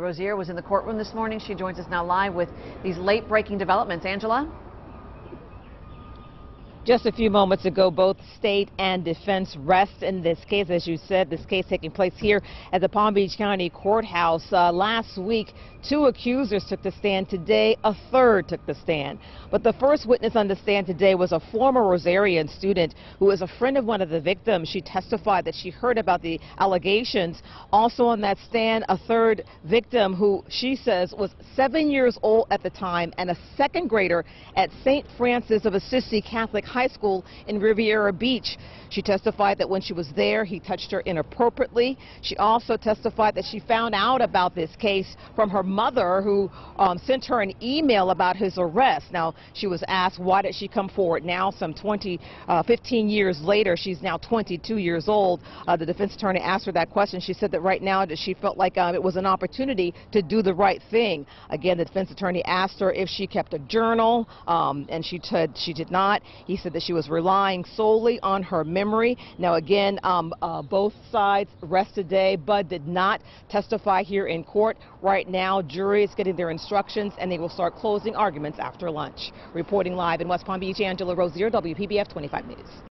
Rozier was in the courtroom this morning. She joins us now live with these late-breaking developments. Angela? Just a few moments ago, both state and defense rest in this case. As you said, this case taking place here at the Palm Beach County Courthouse. Uh, last week, two accusers took the stand. Today, a third took the stand. But the first witness on the stand today was a former Rosarian student who was a friend of one of the victims. She testified that she heard about the allegations. Also on that stand, a third victim who she says was seven years old at the time and a second grader at St. Francis of Assisi Catholic High High School in Riviera Beach. She testified that when she was there, he touched her inappropriately. She also testified that she found out about this case from her mother, who um, sent her an email about his arrest. Now, she was asked, why did she come forward now, some 20, uh, 15 years later? She's now 22 years old. Uh, the defense attorney asked her that question. She said that right now that she felt like um, it was an opportunity to do the right thing. Again, the defense attorney asked her if she kept a journal, um, and she she did not. He said that she was relying solely on her memory. Now, again, um, uh, both sides rest today. Budd did not testify here in court. Right now, jury is getting their instructions, and they will start closing arguments after lunch. Reporting live in West Palm Beach, Angela Rozier, WPBF 25 News.